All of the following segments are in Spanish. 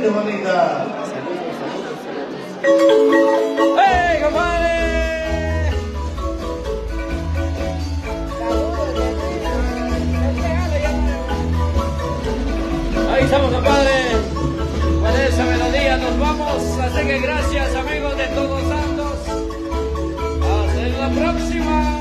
Excelente, mamita. ¡Hey, compadre! Ahí estamos, compadre. Con esa melodía nos vamos. Así que gracias, amigos de Todos Santos. Hasta la próxima.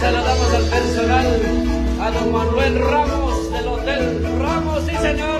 Como también saludamos al personal, a don Manuel Ramos del Hotel Ramos, sí señor.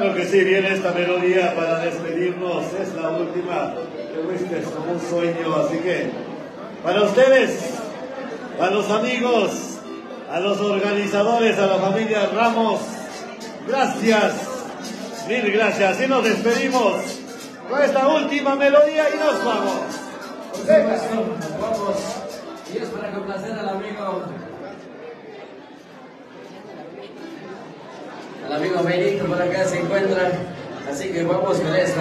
Claro que sí, viene esta melodía para despedirnos. Es la última que fuiste como un sueño. Así que, para ustedes, a los amigos, a los organizadores, a la familia Ramos, gracias, mil gracias. Y nos despedimos con esta última melodía y nos vamos. Vamos. Y es para complacer al amigo al amigo Benito por acá se encuentra. Así que vamos con esta.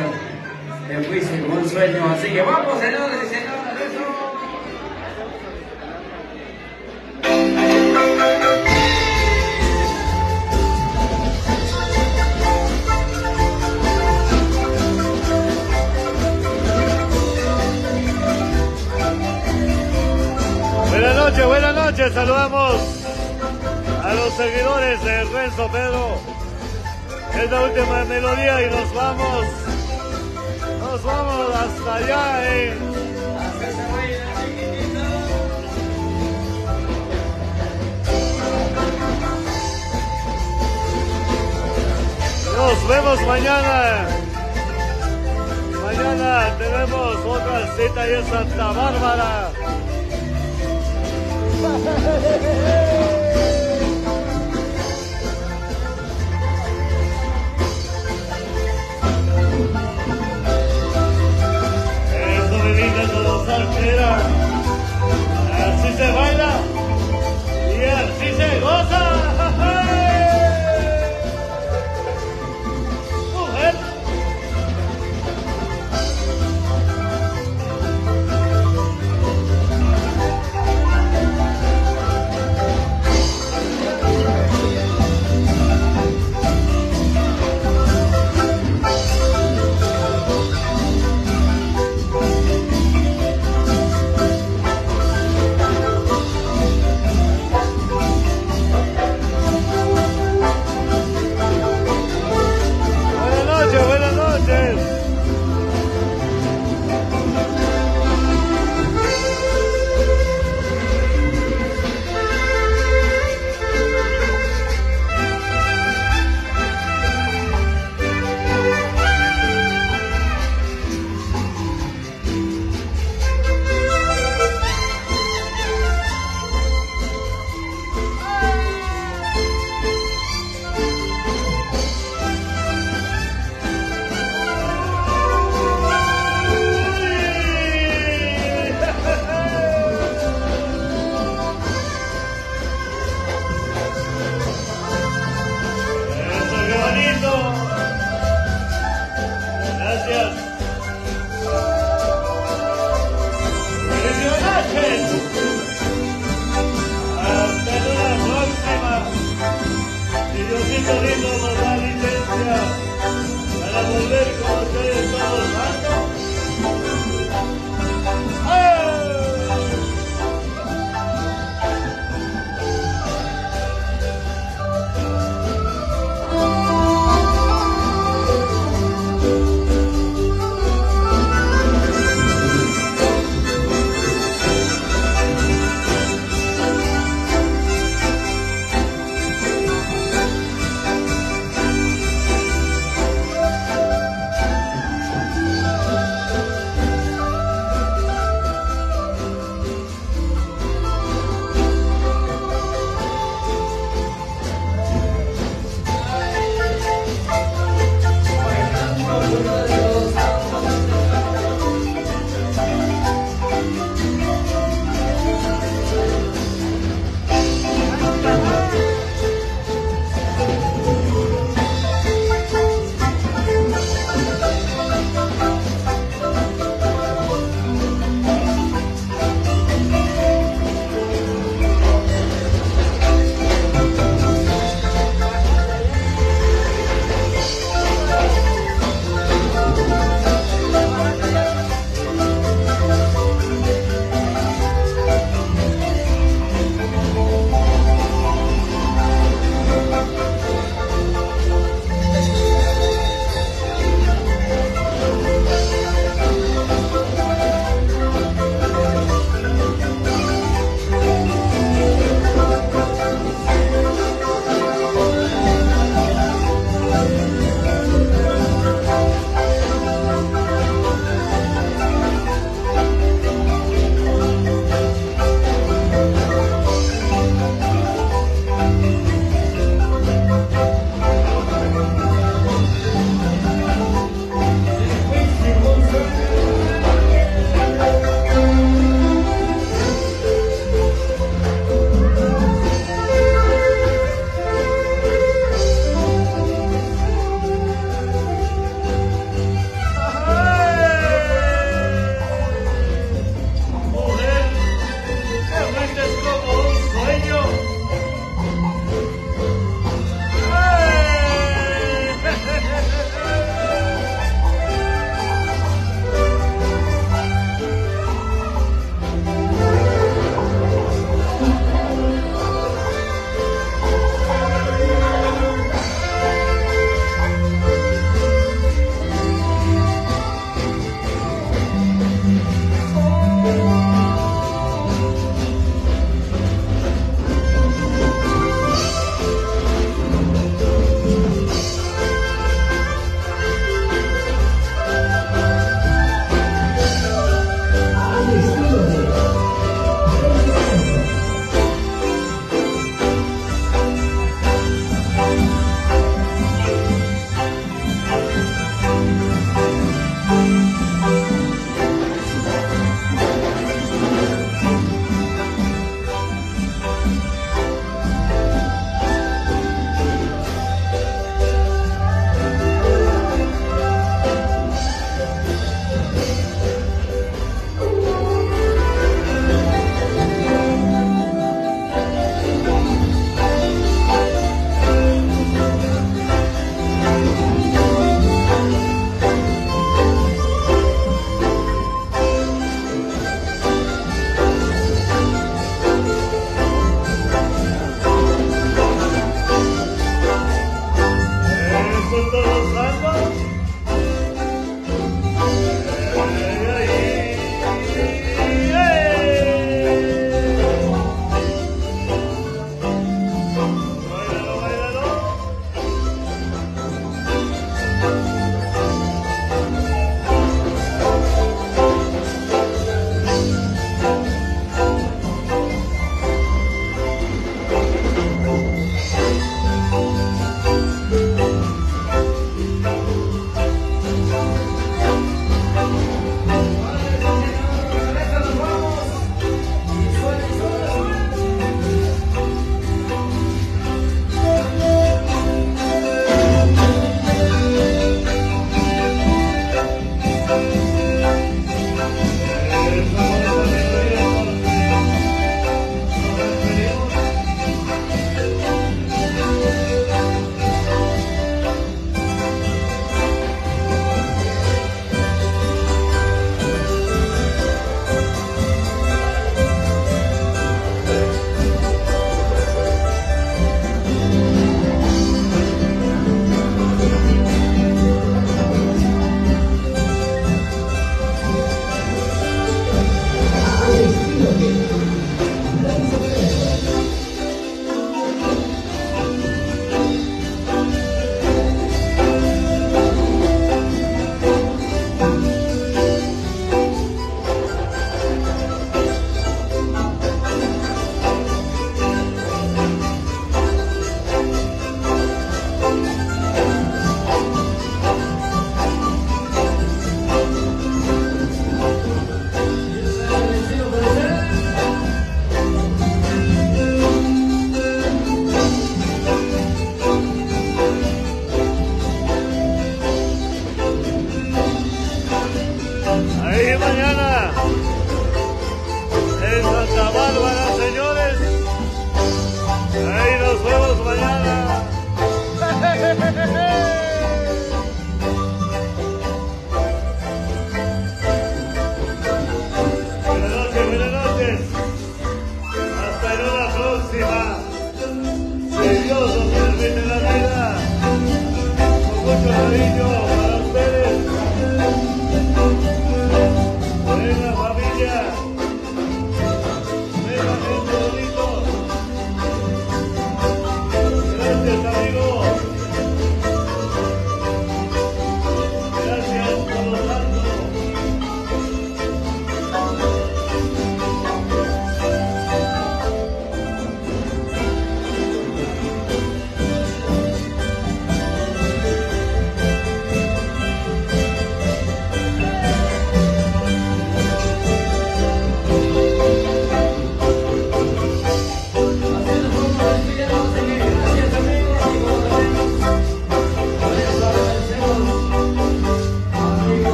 Me fuiste como un sueño. Así que vamos, señores y señores. Buenas noches, buenas noches. Saludamos a los seguidores de Renzo Pedro es la última melodía y nos vamos. Nos vamos hasta allá, eh. Nos vemos mañana. Mañana tenemos otra cita en Santa Bárbara. Así se baila y así se goza.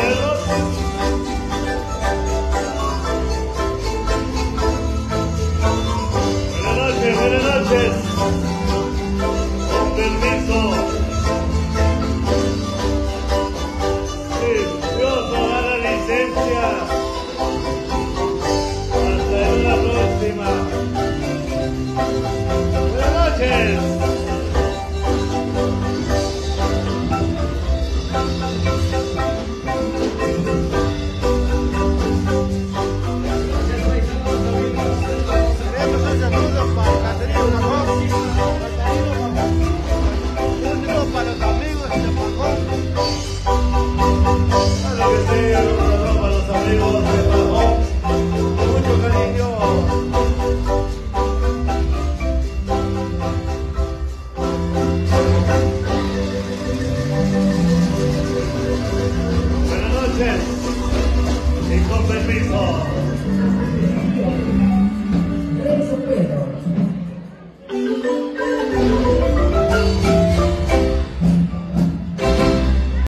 Hello.